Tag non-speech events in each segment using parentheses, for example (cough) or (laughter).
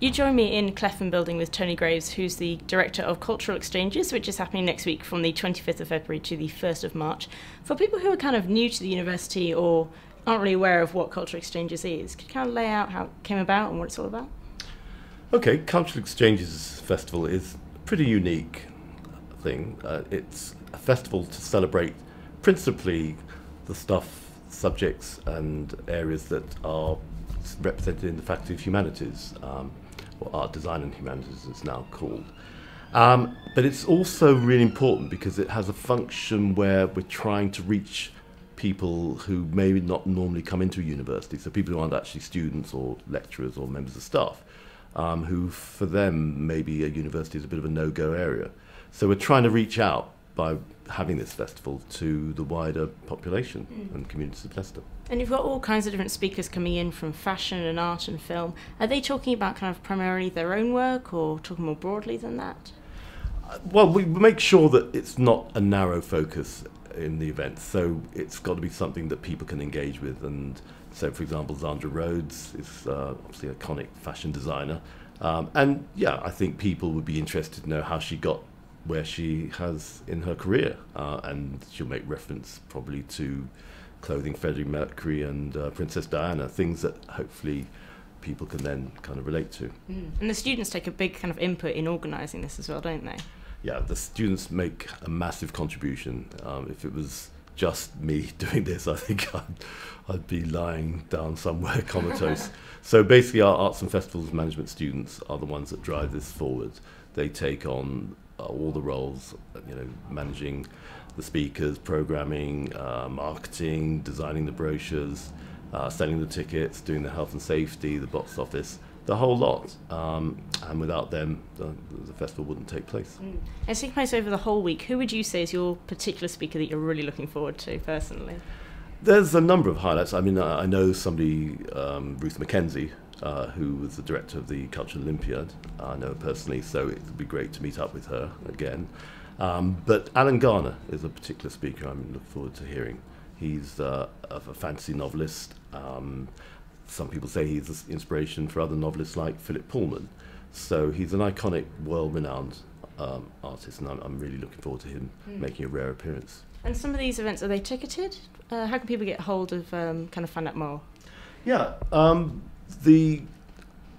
You join me in Clephan Building with Tony Graves, who's the Director of Cultural Exchanges, which is happening next week from the 25th of February to the 1st of March. For people who are kind of new to the university or aren't really aware of what Cultural Exchanges is, could you kind of lay out how it came about and what it's all about? Okay, Cultural Exchanges Festival is a pretty unique thing. Uh, it's a festival to celebrate principally the stuff, subjects, and areas that are represented in the Faculty of Humanities. Um, or art design and humanities it's now called. Um, but it's also really important because it has a function where we're trying to reach people who may not normally come into a university, so people who aren't actually students or lecturers or members of staff, um, who for them maybe a university is a bit of a no-go area. So we're trying to reach out by having this festival to the wider population mm. and communities of Leicester. And you've got all kinds of different speakers coming in from fashion and art and film. Are they talking about kind of primarily their own work or talking more broadly than that? Uh, well, we make sure that it's not a narrow focus in the event, so it's got to be something that people can engage with. And so, for example, Zandra Rhodes is uh, obviously an iconic fashion designer. Um, and yeah, I think people would be interested to know how she got where she has in her career, uh, and she'll make reference probably to clothing Freddie Mercury and uh, Princess Diana, things that hopefully people can then kind of relate to. Mm. And the students take a big kind of input in organising this as well, don't they? Yeah, the students make a massive contribution. Um, if it was just me (laughs) doing this, I think I'd, I'd be lying down somewhere (laughs) comatose. so basically, our arts and festivals management students are the ones that drive this forward. They take on all the roles, you know, managing the speakers, programming, uh, marketing, designing the brochures, uh, selling the tickets, doing the health and safety, the box office, the whole lot. Um, and without them, the, the, festival wouldn't take place. Mm. It's taking place over the whole week. Who would you say is your particular speaker that you're really looking forward to personally? There's a number of highlights. I mean, I know somebody, um, Ruth Mackenzie, uh, who was the director of the Cultural Olympiad. I know her personally, so it would be great to meet up with her again. Um, but Alan Garner is a particular speaker I'm looking forward to hearing. He's uh, a fantasy novelist. Um, some people say he's an inspiration for other novelists like Philip Pullman. So he's an iconic, world-renowned um, artist, and I'm, I'm, really looking forward to him mm. making a rare appearance. And some of these events are they ticketed? Uh, how can people get hold of um, kind of find out more? Yeah, um, the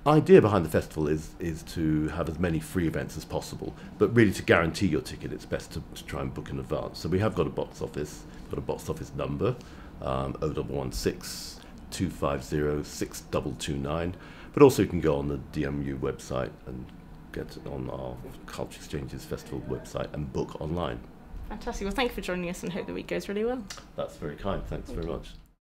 idea behind the festival is is to have as many free events as possible, but really to guarantee your ticket, it's best to, to try and book in advance. So we have got a box office, got a box office number, um, 0116 250 6229, but also you can go on the DMU website and get on our Culture Exchanges Festival website and book online. Fantastic. Well, thank you for joining us and hope the week goes really well. That's very kind. Thanks thank very you. much.